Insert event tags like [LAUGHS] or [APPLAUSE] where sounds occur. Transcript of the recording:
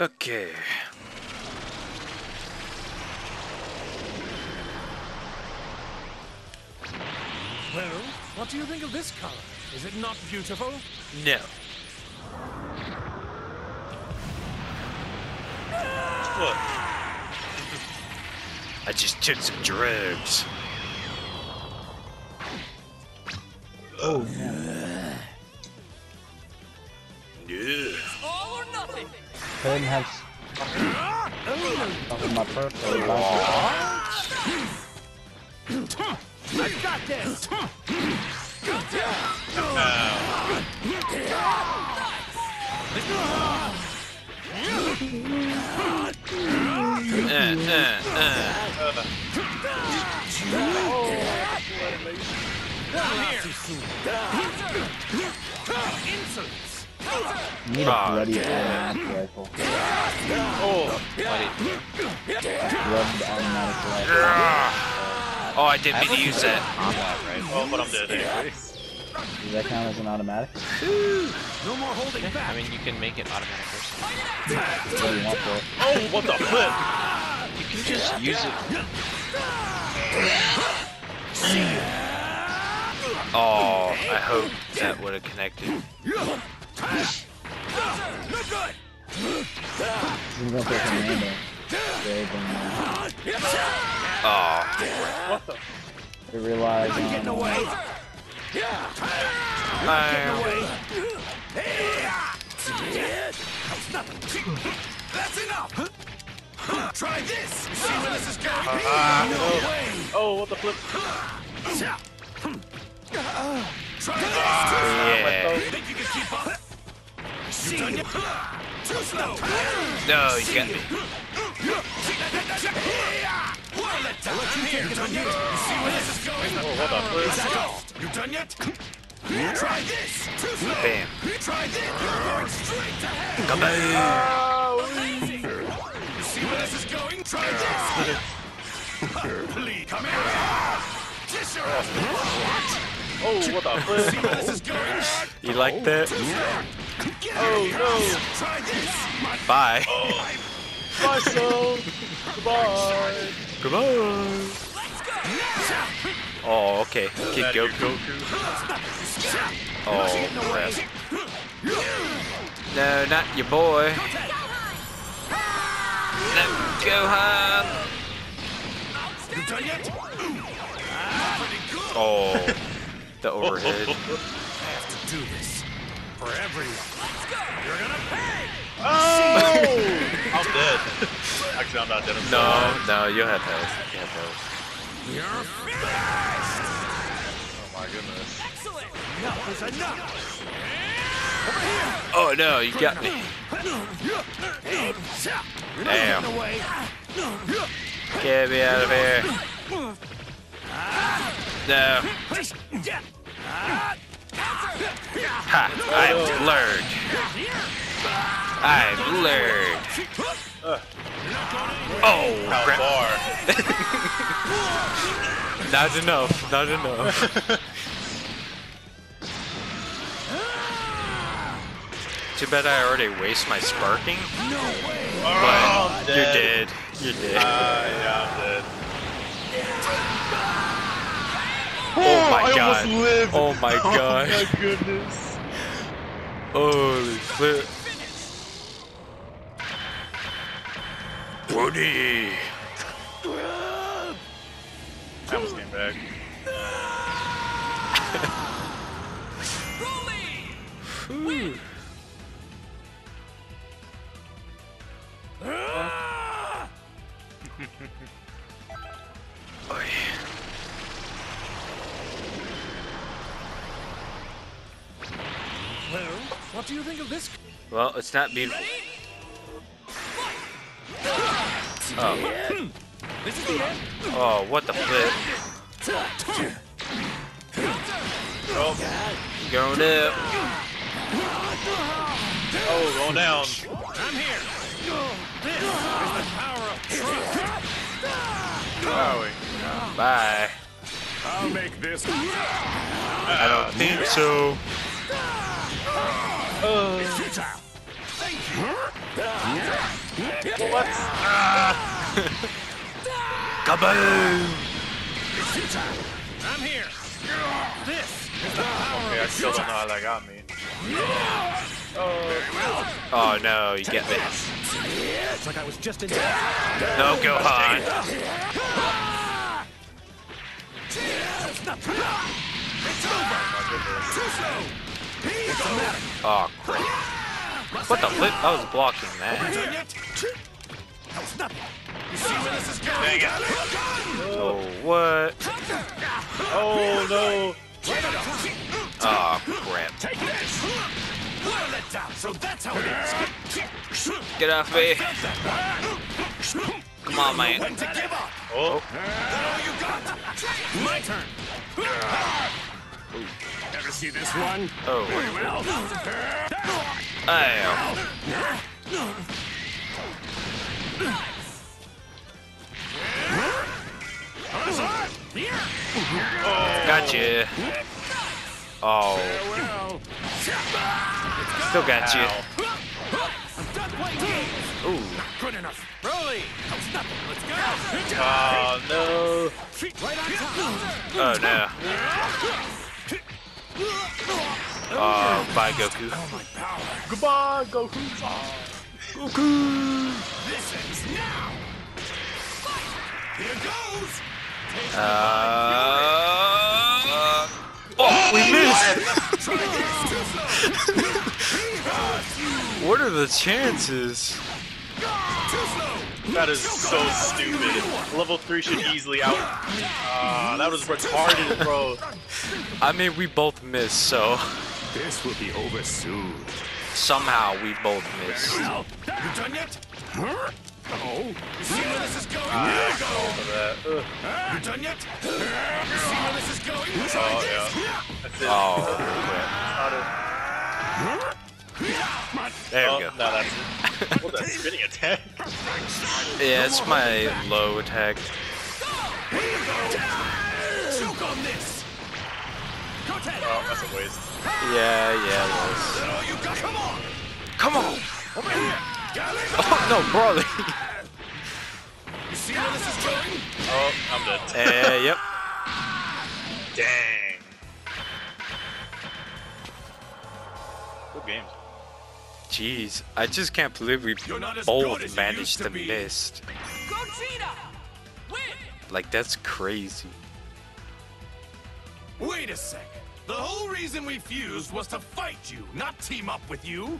Okay. Well, what do you think of this color? Is it not beautiful? No. What? [LAUGHS] I just took some drugs. Oh, man. Yeah. Couldn't have some of my purple. I got this. Insolence. Need a Ah, bloody automatic rifle. Oh, buddy. Rubbed automatic rifle. Oh, I didn't mean to use that. Combat, right? Oh, but I'm dead anyway. Does that count as an automatic? No more holding I back. mean, you can make it automatic first. What do you want for it? Oh, what the flip? You can just use it. Oh, I hope that would have connected. No good. I'm gonna play some Rambo. Very good. Oh. What the? It relies on. Getting away. I, That's enough. Try this. See where this is going? No no. way. Oh, what the flip? Try this. Uh, yeah. Think you can keep up? You? Too slow. No, you got me. Well, let you here. Oh, done yet? See where this is going? Oh, what the flip? Is that all? You done yet? Try this. Too slow. Bam. Try this. You're going straight to hell. Come on. You see where this is going? Try this. Please, come here. Kiss your ass. Oh, what the flip? where this is going? You like that? Get Oh, no. Try this. My Bye. Bye, son. Goodbye. Come on. Oh, okay. Kid That Goku. Goku. Oh, crap. No, not your boy. No, Gohan. You done yet? Oh, the overhead. [LAUGHS] have to do this for everyone. Let's go. You're gonna pay. Oh! I'm dead. Actually, I'm not dead. I'm No, no, you have health. You have health. You're finished. Oh my goodness. Excellent. Enough is enough. Over here. Oh no, you got me. Damn. Getting away. Get me out of here. No. Ha! I've learned. I've learned. Oh, How crap. far? [LAUGHS] Not enough. Not enough. Too bad I already waste my sparking. Oh, But I'm you're dead. You're dead. Uh, yeah, I'm dead. Oh, oh my I god. almost lived. Oh my [LAUGHS] oh god. Oh my goodness. Holy flip. Woody. I almost came back. [LAUGHS] Whew. What do you think of this? Well, it's not beautiful. Oh, hmm. This is the end. oh, what the flip? Oh, Going up. oh, going down. I'm here. This is the power of truth. Where are we? Bye. I'll make this. I don't think so. Futile. Thank you. What? Kaboom! I'm here. This is the power Okay, I still don't know how that got me. Oh no, you get me. It's like I was just in. No, Gohan. It's over. Too slow. What's the matter? Oh crap. What the flip? I was blocking that. That was nothing. You see where this is going? Dang it. Oh, what? Oh no! Oh crap. Take this. Boil down. So that's how it is. Get off me. Come on, man. When to give up. Oh, That all you got? My turn. Ah. Ever see this one? Oh. Well, Ow. Gotcha. Oh, still got you. Done playing games. Ooh. Good enough. Broly. That was nothing. Let's go. oh no! Right on time. Oh no. Oh, bye Goku. Goodbye, Goku. This ends now. Here goes. Uh, oh, we missed. Try this. Too slow. What are the chances? Too slow. That is so stupid. Level 3 should easily out. Ah, that was retarded, bro. I mean, we both missed, so This will be over soon. somehow we both missed. You done yet? Huh? Oh, you see where this is going? Here we go. You done yet? You see where this is going? Try Oh, this. yeah. That's it. Oh, there Oh, we go. no, that's it. What that spinning attack? [LAUGHS] Yeah, it's my low attack. Choke on this. Go Ted. Oh, that's a waste. Yeah, yeah, it was. That all you got? Come on. Come on! Over here. Oh no, Broly! You see where this is going? Oh, I'm dead. Eh, yep. Dang. Good games. Jeez, I just can't believe we You're not as good as both managed to to miss. Like, that's crazy. Wait a second. The whole reason we fused was to fight you, not team up with you.